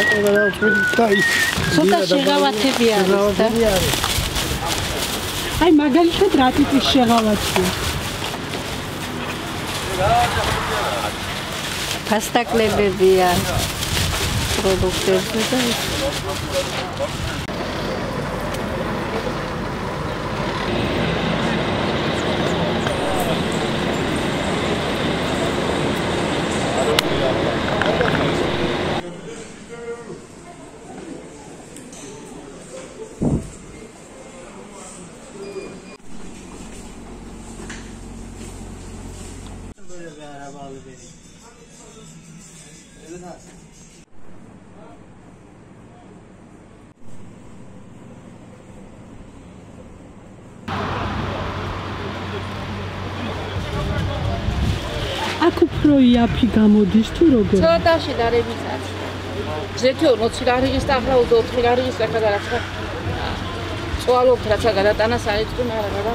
აკედა დავწვით და ის ცოტა შეღავათები არის და აი მაგალითად რა ტიპის შეღავათია? ფასტაკლებებია პროდუქტებზე და აქ უფრო იაფი გამოდის თუ როგორ? ცოტაში და რეგისტრაცია. ზეთო 20 ლარი ის ახლა 4 ლარი ის ახლა რაც წვალობთ რაცა გადატანას არის თუ არა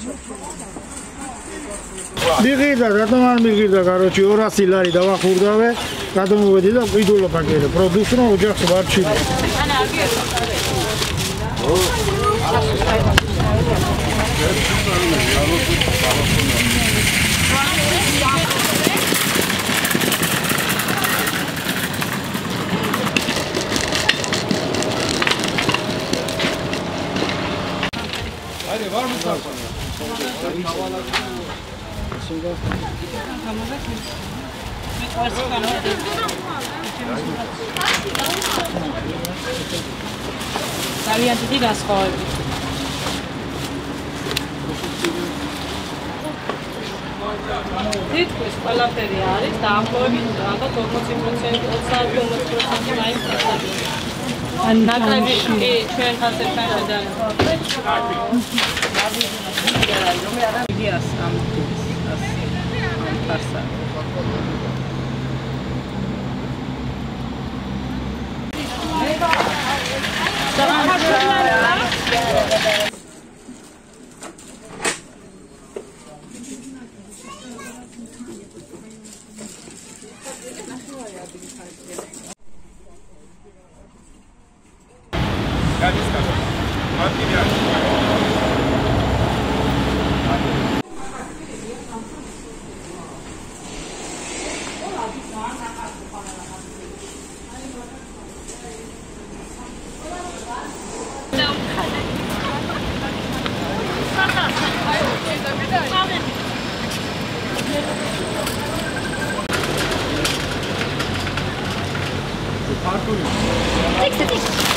რა. მიღირდა, რატომ არ მიღირდა, короче, 200 ლარი დავახურდავე, გადმოვედი და ყიდულობა კიდე პროდუქტს რომ ოჯახს ვარჩილე. ძალიან დიდი გასხოვები. თითქოს ყველაფერი არის დაახლოებით ალბათ 40% 30-40% მაინც ფასადია. einen kleinen Schuh. Thank you. não Tek tek.